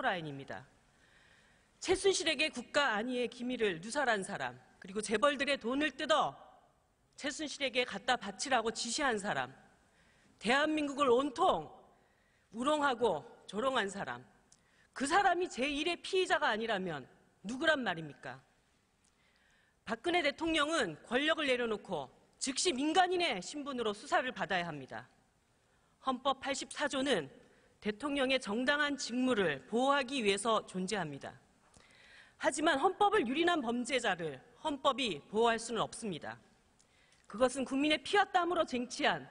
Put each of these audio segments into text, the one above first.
포토라인입니다. 최순실에게 국가 안위의 기밀을 누설한 사람, 그리고 재벌들의 돈을 뜯어 최순실에게 갖다 바치라고 지시한 사람, 대한민국을 온통 우롱하고 조롱한 사람, 그 사람이 제1의 피의자가 아니라면 누구란 말입니까? 박근혜 대통령은 권력을 내려놓고 즉시 민간인의 신분으로 수사를 받아야 합니다. 헌법 84조는 대통령의 정당한 직무를 보호하기 위해서 존재합니다. 하지만 헌법을 유린한 범죄자를 헌법이 보호할 수는 없습니다. 그것은 국민의 피와 땀으로 쟁취한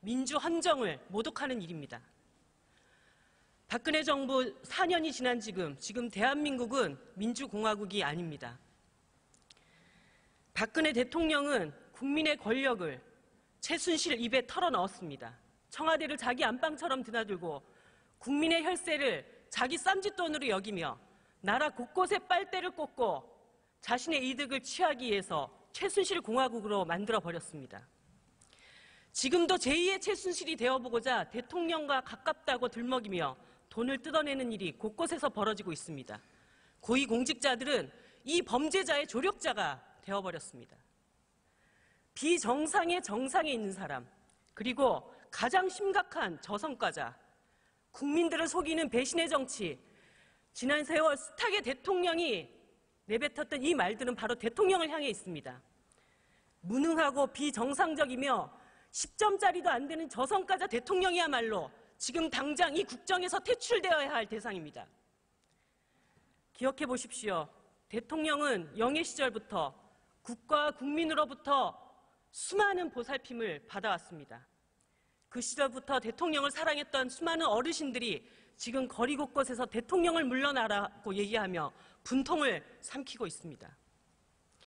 민주 헌정을 모독하는 일입니다. 박근혜 정부 4년이 지난 지금, 지금 대한민국은 민주공화국이 아닙니다. 박근혜 대통령은 국민의 권력을 최순실 입에 털어넣었습니다. 청와대를 자기 안방처럼 드나들고 국민의 혈세를 자기 쌈짓돈으로 여기며 나라 곳곳에 빨대를 꽂고 자신의 이득을 취하기 위해서 최순실 공화국으로 만들어 버렸습니다. 지금도 제2의 최순실이 되어보고자 대통령과 가깝다고 들먹이며 돈을 뜯어내는 일이 곳곳에서 벌어지고 있습니다. 고위공직자들은 이 범죄자의 조력자가 되어버렸습니다. 비정상의 정상에 있는 사람, 그리고 가장 심각한 저성과자, 국민들을 속이는 배신의 정치, 지난 세월 스탁의 대통령이 내뱉었던 이 말들은 바로 대통령을 향해 있습니다. 무능하고 비정상적이며 10점짜리도 안 되는 저성과자 대통령이야말로 지금 당장 이 국정에서 퇴출되어야 할 대상입니다. 기억해 보십시오. 대통령은 영예 시절부터 국가 국민으로부터 수많은 보살핌을 받아왔습니다. 그 시절부터 대통령을 사랑했던 수많은 어르신들이 지금 거리 곳곳에서 대통령을 물러나라고 얘기하며 분통을 삼키고 있습니다.